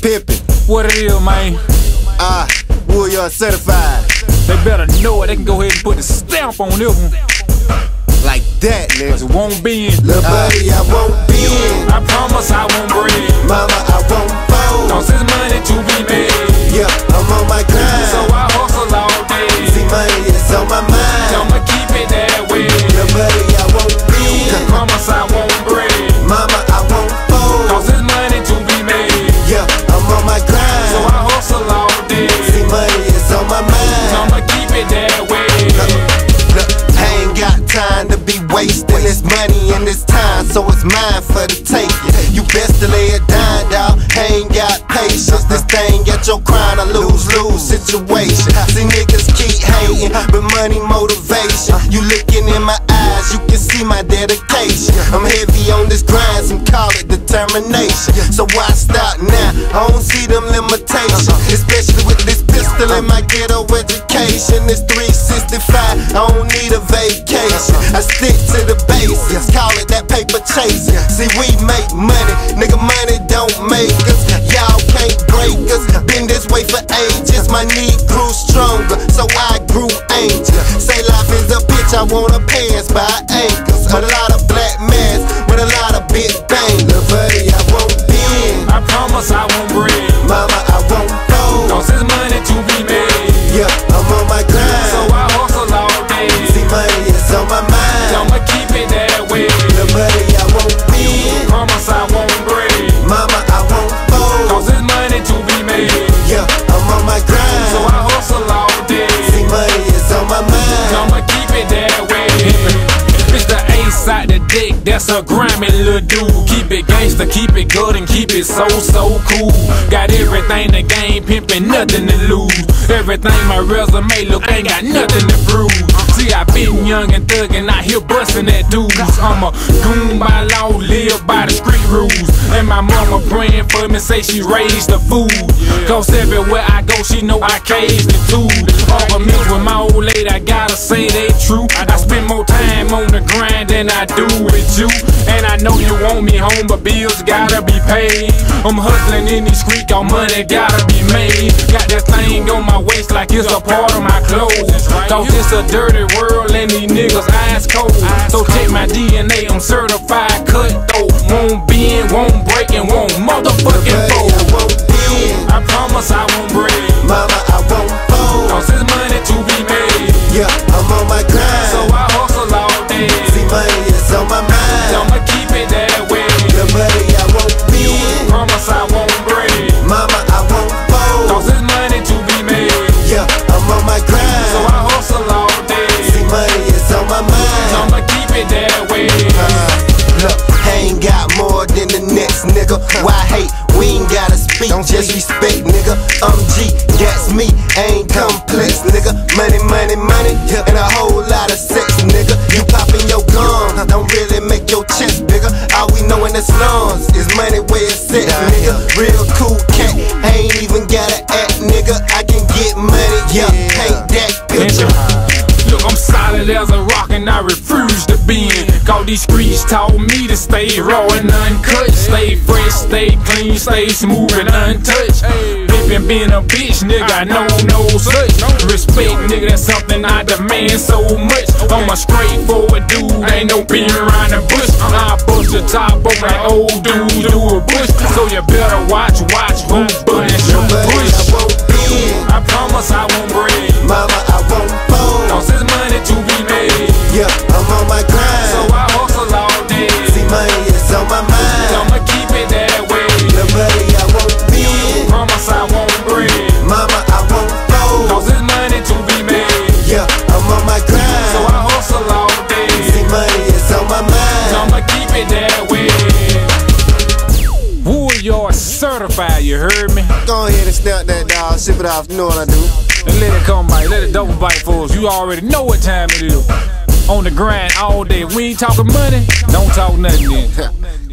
Pimp'N. What it is, man? Ah, Woodyard certified. They better know it. They can go ahead and put the stamp on this one. Like that, Cause it won't be in. Lil' buddy, I won't be in. I promise I won't break. For the taking. You best to lay it down. I ain't got patience. This thing got your crying a lose lose situation. See niggas keep hating, but money motivation. You looking in my eyes, you can see my dedication. I'm heavy on this grind, some call it determination. So why stop now? I don't see them limitations, especially with this pistol in my ghetto education. It's 365, I don't need a vacation. I stick to the basics, See, we make money, nigga, a grimy little dude. Keep it gangster, keep it good, and keep it so, so cool. Got everything the game pimpin', nothing to lose. Everything my resume look, ain't got nothing to prove. I been young and thuggin', out here bustin' at dudes. I'm a goon by law, live by the street rules. And my mama praying for me, say she raised the food. Cause everywhere I go, she know I cage the dude. Over me with my old lady, I gotta say they true. I spend more time on the grind than I do with you. And I know you want me home, but bills gotta be paid. I'm hustling in these streets, all money gotta be made. Got that thing on my waist like it's a part of my clothes. Cause it's a dirty world and these niggas eyes cold. So check my DNA, I'm certified cutthroat. Won't bend, won't break, and won't these streets taught me to stay raw and uncut. Stay fresh, stay clean, stay smooth and untouched. Pimpin' being a bitch, nigga, I know no such. Respect, nigga, that's something I demand so much. I'm a straightforward dude, ain't no being around the bush. I bust your top off like old dude do a bush. So you better watch certified, you heard me? Go ahead and snap that dog, ship it off. You know what I do. And let it come bite, let it double bite for us. You already know what time it is. On the grind all day. We ain't talking money, don't talk nothing then.